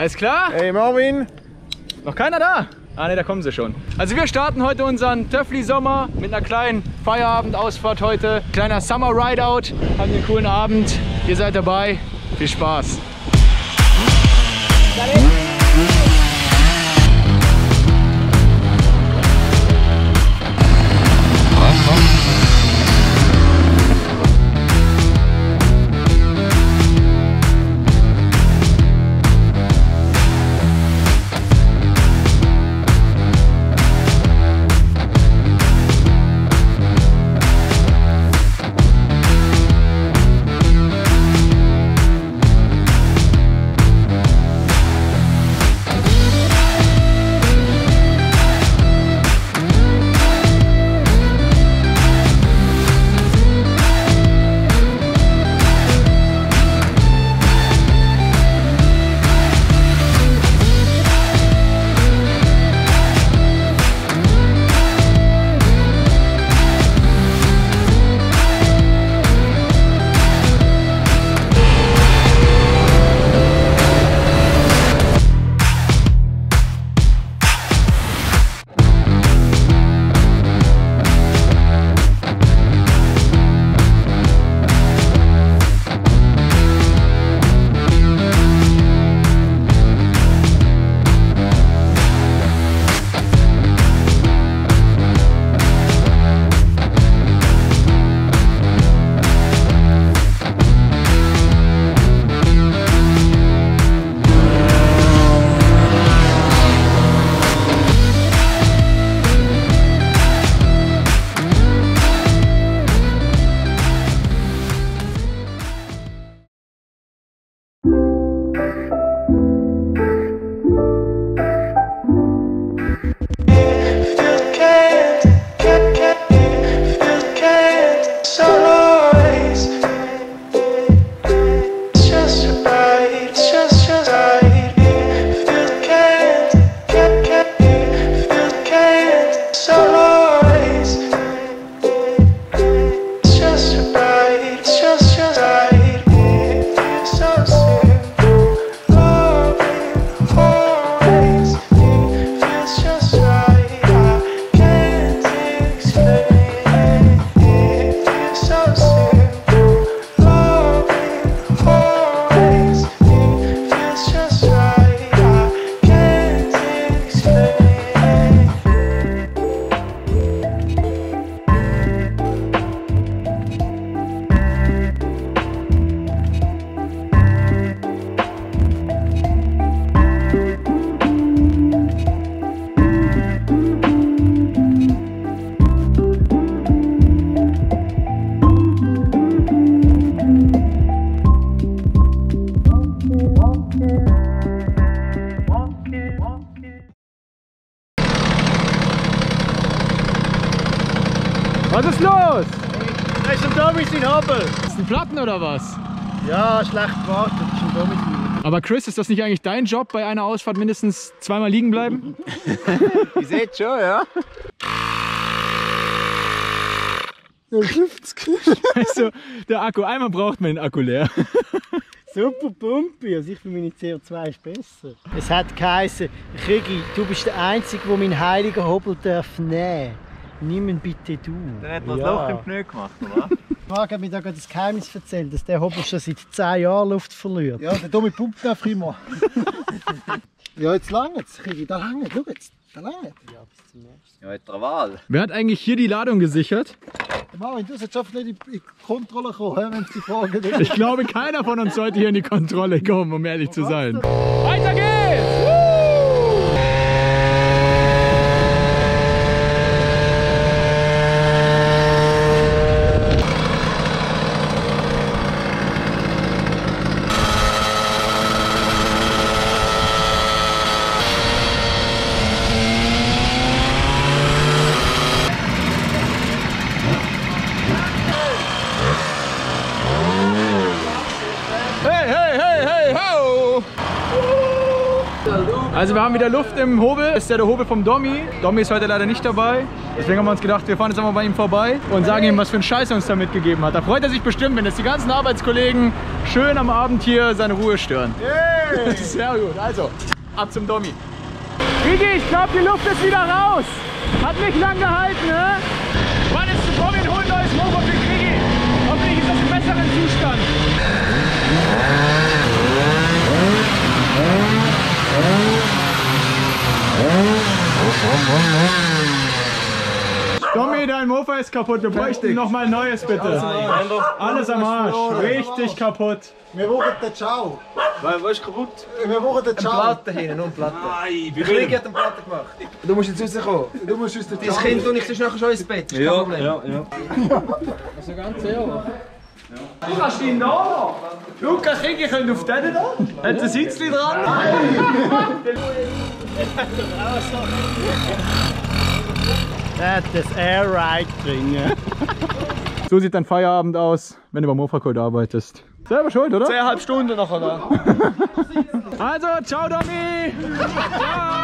Alles klar? Hey Marvin. Noch keiner da? Ah ne, da kommen sie schon. Also wir starten heute unseren Töffli-Sommer mit einer kleinen Feierabendausfahrt heute. Kleiner Summer Rideout. Haben einen coolen Abend. Ihr seid dabei. Viel Spaß. Was ist los? Da ist ein Domis in Habel. Ist ein Platten oder was? Ja, schlecht gewartet. Ist ein in Aber Chris, ist das nicht eigentlich dein Job, bei einer Ausfahrt mindestens zweimal liegen bleiben? Ihr seht schon, ja? 50. Also, der Akku, einmal braucht man den Akku leer. Super Pumpe, also ich für meine CO2 ist besser. Es hat geheißen, Krigi, du bist der Einzige, der meinen heiligen Hobel darf nehmen. Nimm ihn bitte du. Dann hat man Ja. das Loch im Pneu gemacht, oder? Marc hat mir da gerade das Geheimnis erzählt, dass der Hobel schon seit 10 Jahren Luft verliert. Ja, der Domi pumpt einfach immer. ja, jetzt langt es. Krigi, da langt Schau jetzt. Da langt Ja, hat der Wahl. Wer hat eigentlich hier die Ladung gesichert? Marvin, du solltest einfach nicht in die Kontrolle kommen, wenn sie die Fragen. Ich glaube, keiner von uns sollte hier in die Kontrolle kommen, um ehrlich zu sein. Weiter geht's! Also wir haben wieder Luft im Hobel. Das ist ja der Hobel vom Domi. Domi ist heute leider nicht dabei. Deswegen haben wir uns gedacht, wir fahren jetzt einfach bei ihm vorbei und sagen ihm, was für einen Scheiß er uns da mitgegeben hat. Da freut er sich bestimmt, wenn jetzt die ganzen Arbeitskollegen schön am Abend hier seine Ruhe stören. Sehr gut, also ab zum Dommi. Rigi, ich glaube, die Luft ist wieder raus. Hat nicht lang gehalten, ne? Wann ist zu? Hol ein neues Mofa für Krigi. Hoffentlich ist das im besseren Zustand. Ist kaputt. Wir bräuchten noch mal ein neues, bitte. Alles am Arsch. Richtig kaputt. Wir brauchen den Ciao. Was ist kaputt? Wir brauchen den Ciao. Platte hinten und Platte. Nein, wie Krieg hat eine Platte gemacht. Du musst jetzt rauskommen. Du musst uns den Dein Ciao. Kind und ich sonst nachher schon ins Bett. Ist kein Problem. Ja, ja. Du kannst ihn da noch. Luca, Krigi könnt auf den da. Hat ein Sitzli dran? Der hat das Airride drin. So sieht dein Feierabend aus, wenn du beim Mofa-Code arbeitest. Selber schuld, oder? Zweieinhalb Stunden nachher da. Also, ciao Domi! ciao!